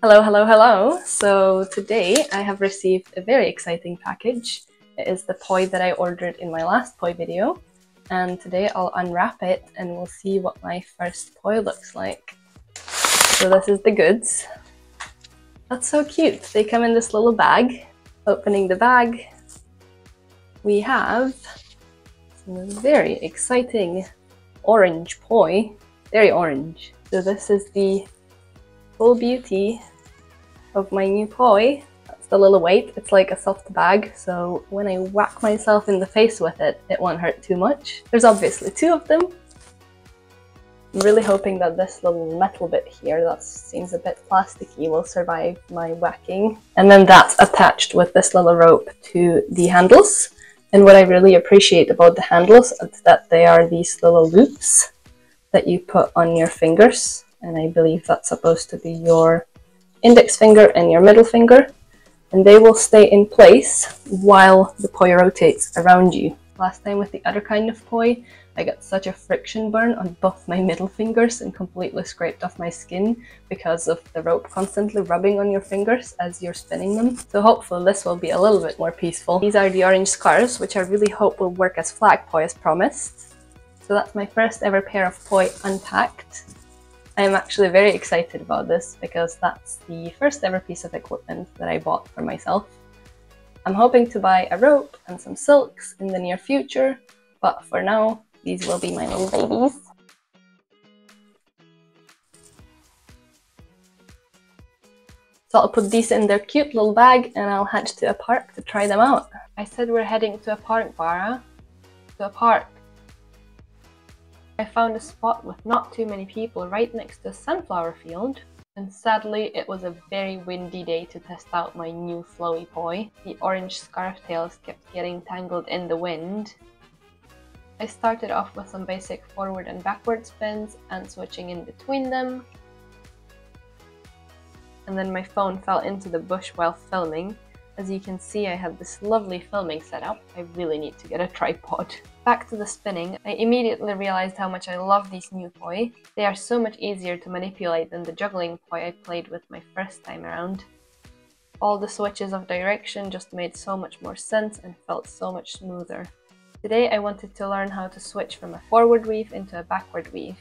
Hello, hello, hello. So today I have received a very exciting package. It is the poi that I ordered in my last poi video. And today I'll unwrap it and we'll see what my first poi looks like. So this is the goods. That's so cute. They come in this little bag. Opening the bag, we have some very exciting orange poi. Very orange. So this is the full beauty of my new poi. That's the little weight. It's like a soft bag, so when I whack myself in the face with it, it won't hurt too much. There's obviously two of them. I'm really hoping that this little metal bit here that seems a bit plasticky will survive my whacking. And then that's attached with this little rope to the handles. And what I really appreciate about the handles is that they are these little loops that you put on your fingers and I believe that's supposed to be your index finger and your middle finger and they will stay in place while the poi rotates around you. Last time with the other kind of poi, I got such a friction burn on both my middle fingers and completely scraped off my skin because of the rope constantly rubbing on your fingers as you're spinning them. So hopefully this will be a little bit more peaceful. These are the orange scarves, which I really hope will work as flag poi as promised. So that's my first ever pair of poi unpacked. I'm actually very excited about this because that's the first ever piece of equipment that I bought for myself. I'm hoping to buy a rope and some silks in the near future, but for now, these will be my little babies. So I'll put these in their cute little bag and I'll head to a park to try them out. I said we're heading to a park, Bara. To a park. I found a spot with not too many people right next to a sunflower field. And sadly, it was a very windy day to test out my new flowy poi. The orange scarf tails kept getting tangled in the wind. I started off with some basic forward and backward spins and switching in between them. And then my phone fell into the bush while filming. As you can see, I have this lovely filming setup. I really need to get a tripod. Back to the spinning, I immediately realized how much I love these new poi. They are so much easier to manipulate than the juggling poi I played with my first time around. All the switches of direction just made so much more sense and felt so much smoother. Today I wanted to learn how to switch from a forward weave into a backward weave.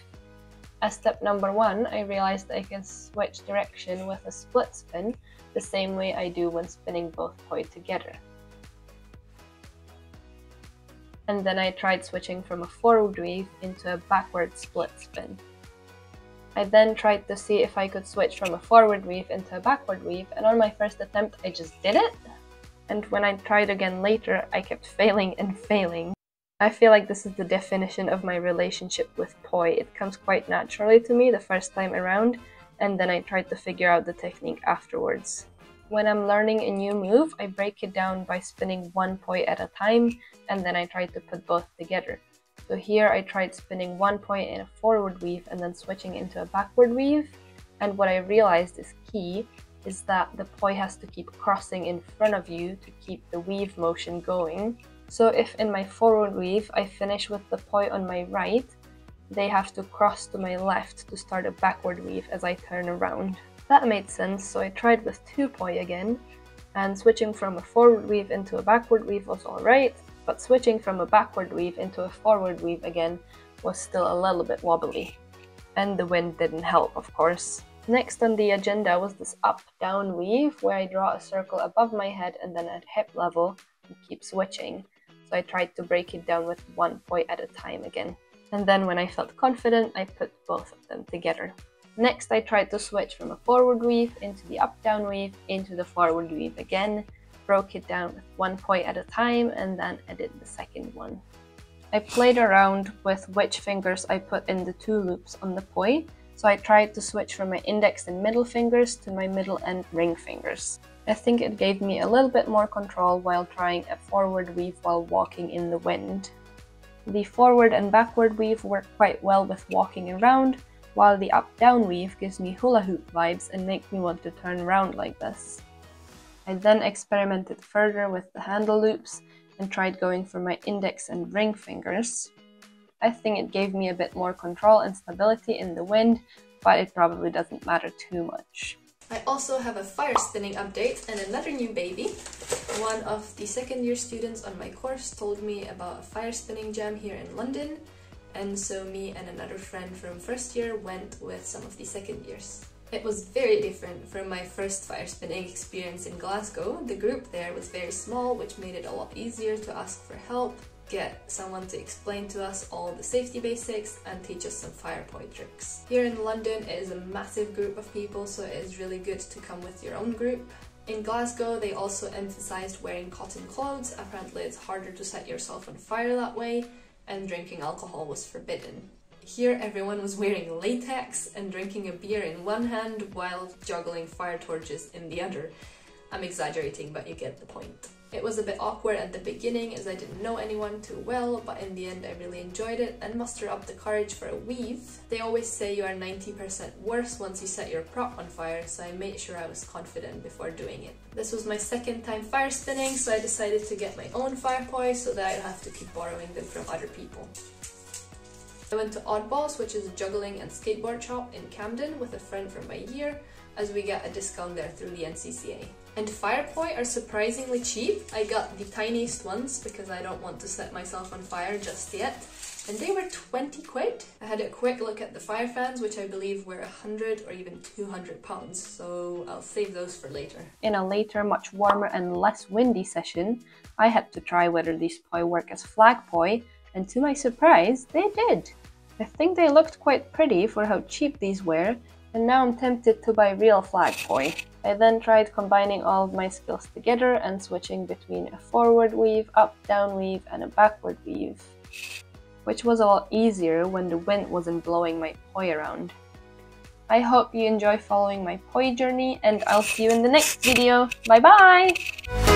As step number one, I realized I can switch direction with a split spin, the same way I do when spinning both poi together and then I tried switching from a forward weave into a backward split spin. I then tried to see if I could switch from a forward weave into a backward weave and on my first attempt I just did it. And when I tried again later I kept failing and failing. I feel like this is the definition of my relationship with poi. It comes quite naturally to me the first time around and then I tried to figure out the technique afterwards. When I'm learning a new move, I break it down by spinning one poi at a time and then I try to put both together. So here I tried spinning one poi in a forward weave and then switching into a backward weave. And what I realized is key is that the poi has to keep crossing in front of you to keep the weave motion going. So if in my forward weave I finish with the poi on my right, they have to cross to my left to start a backward weave as I turn around. That made sense, so I tried with two poi again, and switching from a forward weave into a backward weave was alright, but switching from a backward weave into a forward weave again was still a little bit wobbly. And the wind didn't help, of course. Next on the agenda was this up-down weave, where I draw a circle above my head and then at hip level and keep switching. So I tried to break it down with one poi at a time again. And then when I felt confident, I put both of them together. Next, I tried to switch from a forward weave into the up-down weave into the forward weave again, broke it down with one poi at a time, and then I did the second one. I played around with which fingers I put in the two loops on the poi, so I tried to switch from my index and middle fingers to my middle and ring fingers. I think it gave me a little bit more control while trying a forward weave while walking in the wind. The forward and backward weave work quite well with walking around, while the up-down weave gives me hula hoop vibes and makes me want to turn around like this. I then experimented further with the handle loops and tried going for my index and ring fingers. I think it gave me a bit more control and stability in the wind, but it probably doesn't matter too much. I also have a fire spinning update and another new baby. One of the second year students on my course told me about a fire spinning jam here in London and so me and another friend from first year went with some of the second years. It was very different from my first fire spinning experience in Glasgow. The group there was very small, which made it a lot easier to ask for help, get someone to explain to us all the safety basics and teach us some fire poi tricks. Here in London it is a massive group of people so it is really good to come with your own group. In Glasgow they also emphasised wearing cotton clothes, apparently it's harder to set yourself on fire that way and drinking alcohol was forbidden. Here everyone was wearing latex and drinking a beer in one hand while juggling fire torches in the other. I'm exaggerating, but you get the point. It was a bit awkward at the beginning as I didn't know anyone too well, but in the end I really enjoyed it and mustered up the courage for a weave. They always say you are 90% worse once you set your prop on fire, so I made sure I was confident before doing it. This was my second time fire spinning, so I decided to get my own fire poi so that I'd have to keep borrowing them from other people. I went to Oddballs, which is a juggling and skateboard shop in Camden with a friend from my year, as we get a discount there through the NCCA. And fire poi are surprisingly cheap. I got the tiniest ones because I don't want to set myself on fire just yet. And they were 20 quid. I had a quick look at the fire fans, which I believe were 100 or even 200 pounds, so I'll save those for later. In a later, much warmer and less windy session, I had to try whether these poi work as flag poi, and to my surprise, they did. I think they looked quite pretty for how cheap these were, and now I'm tempted to buy real flag poi. I then tried combining all of my skills together and switching between a forward weave, up, down weave and a backward weave, which was a lot easier when the wind wasn't blowing my poi around. I hope you enjoy following my poi journey and I'll see you in the next video. Bye bye!